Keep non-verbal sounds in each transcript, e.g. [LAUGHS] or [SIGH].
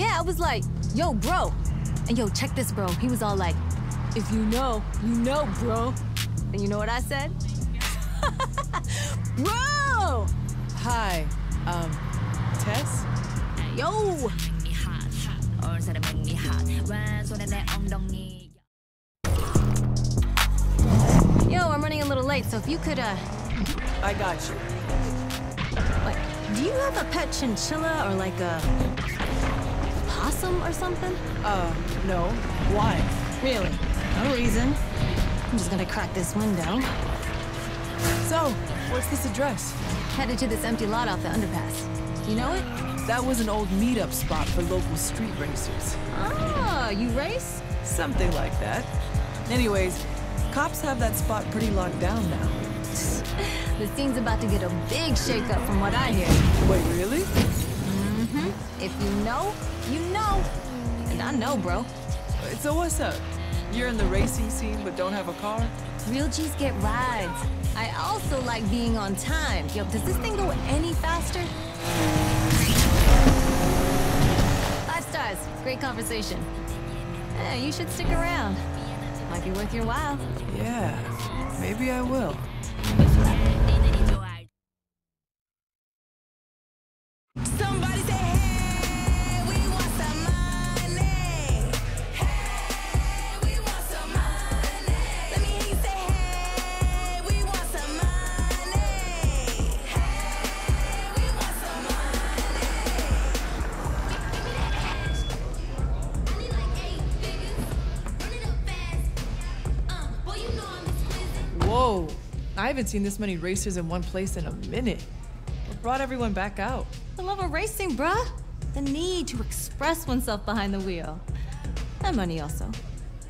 Yeah, I was like, yo, bro. And yo, check this, bro. He was all like, if you know, you know, bro. And you know what I said? [LAUGHS] bro! Hi, um, Tess? Yo! Yo, I'm running a little late, so if you could, uh, I got you. like, do you have a pet chinchilla or like a possum or something? Uh, no. Why? Really? No reason. I'm just gonna crack this window. So, what's this address? Headed to this empty lot off the underpass. You know it? That was an old meetup spot for local street racers. Ah, you race? Something like that. Anyways, cops have that spot pretty locked down now. [LAUGHS] The scene's about to get a big shakeup from what I hear. Wait, really? If you know, you know. And I know, bro. So what's up? You're in the racing scene but don't have a car? Real G's get rides. I also like being on time. Yo, does this thing go any faster? Five stars. Great conversation. Yeah, you should stick around. Might be worth your while. Yeah, maybe I will. Haven't seen this many racers in one place in a minute. What brought everyone back out? The love of racing, bruh. The need to express oneself behind the wheel. And money also.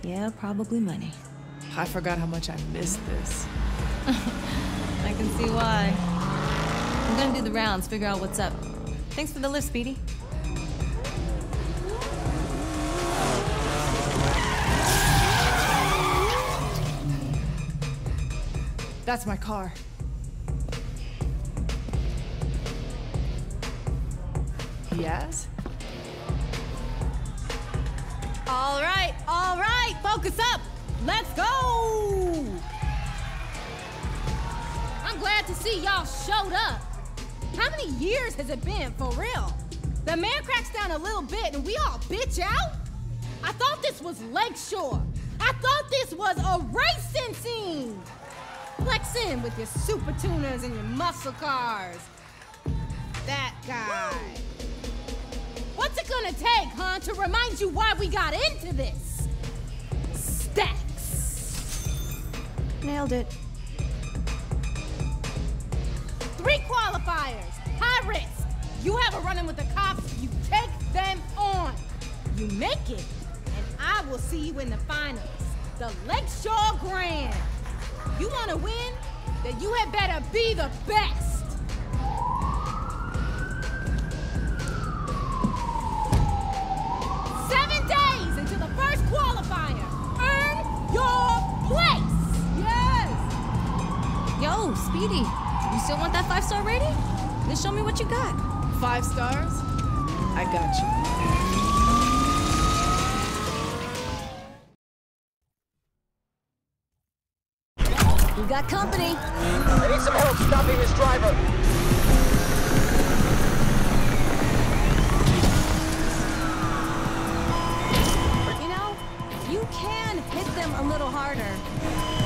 Yeah, probably money. I forgot how much I missed this. [LAUGHS] I can see why. I'm gonna do the rounds, figure out what's up. Thanks for the lift, Speedy. That's my car. Yes? All right, all right, focus up. Let's go. I'm glad to see y'all showed up. How many years has it been, for real? The man cracks down a little bit and we all bitch out? I thought this was Lakeshore. I thought this was a racing scene. Flex in with your super tuners and your muscle cars. That guy. What's it gonna take, huh, to remind you why we got into this? Stacks. Nailed it. Three qualifiers. High risk. You have a run-in with the cops, you take them on. You make it, and I will see you in the finals. The Lakeshore Grand. You wanna win? Then you had better be the best. Seven days until the first qualifier. Earn your place. Yes. Yo, Speedy, you still want that five star rating? Then show me what you got. Five stars? I got you. Got company. I need some help stopping this driver. You know, you can hit them a little harder.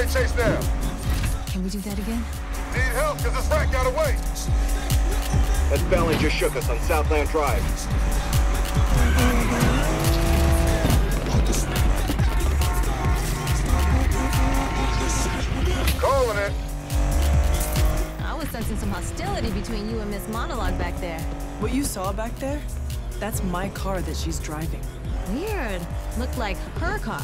We're in a freeway chase now. Can we do that again? Need help because this rat got away. That Fallon just shook us on Southland Drive. Calling it. I was sensing some hostility between you and Miss Monologue back there. What you saw back there? That's my car that she's driving. Weird. Looked like her car.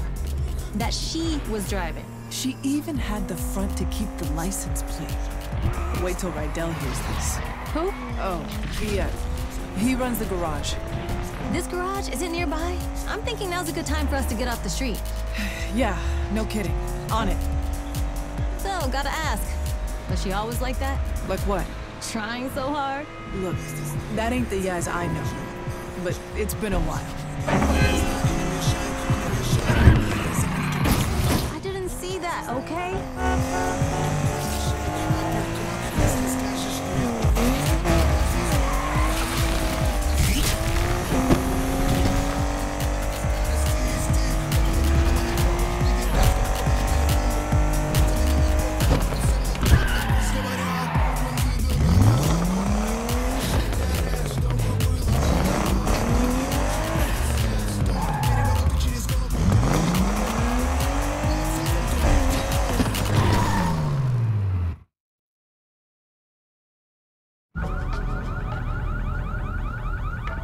That she was driving. She even had the front to keep the license plate. Wait till Rydell hears this. Who? Oh, yeah. He runs the garage. This garage? Is it nearby? I'm thinking now's a good time for us to get off the street. [SIGHS] Yeah, no kidding. On it. So, gotta ask. Was she always like that? Like what? Trying so hard? Look, that ain't the Yaz I know. But it's been a while. That, okay?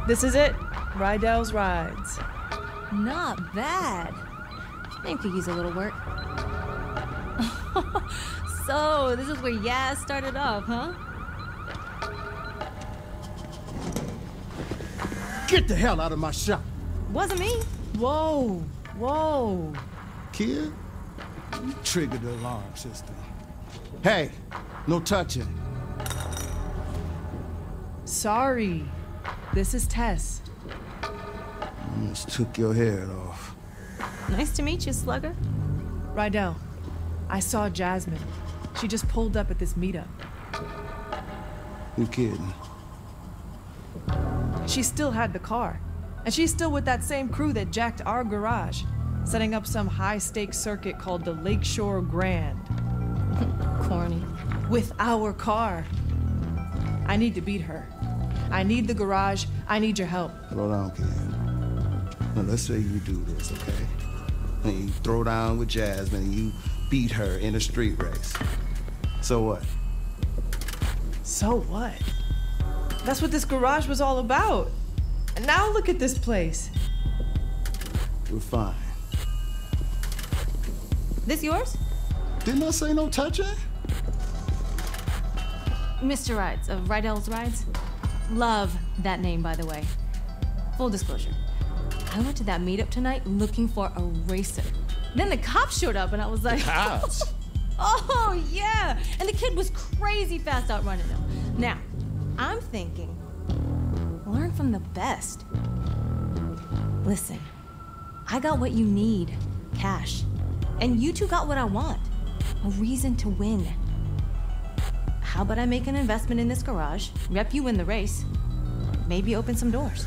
This is it. Rydell's Rides. Not bad. I could use a little work. [LAUGHS] so, this is where Yaz started off, huh? Get the hell out of my shop. Wasn't me. Whoa, whoa. Kid, you triggered the alarm system. Hey, no touching. Sorry. This is Tess. Almost took your head off. Nice to meet you, Slugger. Rydell, I saw Jasmine. She just pulled up at this meetup. You kidding? She still had the car. And she's still with that same crew that jacked our garage, setting up some high stakes circuit called the Lakeshore Grand. [LAUGHS] Corny. With our car. I need to beat her. I need the garage. I need your help. Hold on, kid. Now let's say you do this, okay? And you throw down with Jasmine and you beat her in a street race. So what? So what? That's what this garage was all about. And now look at this place. We're fine. This yours? Didn't I say no touching? Mr. Rides, of Rydell's Rides. Love that name, by the way. Full disclosure. I went to that meetup tonight looking for a racer. Then the cops showed up and I was like, Cops? [LAUGHS] oh yeah! And the kid was crazy fast outrunning them. Now, I'm thinking, learn from the best. Listen, I got what you need cash. And you two got what I want a reason to win. How about I make an investment in this garage, rep you in the race, maybe open some doors?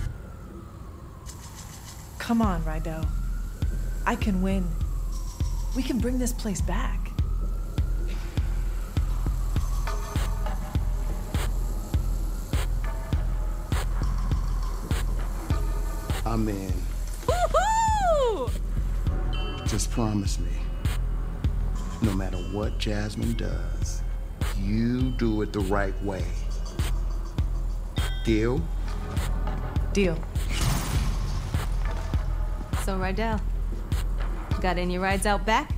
Come on, Rydell. I can win. We can bring this place back. I'm in. Woohoo! Just promise me. No matter what Jasmine does, you do it the right way. Deal? Deal. So, Rydell, got any rides out back?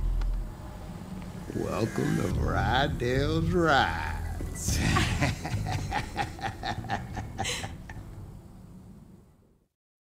Welcome to Rydell's Rides. [LAUGHS]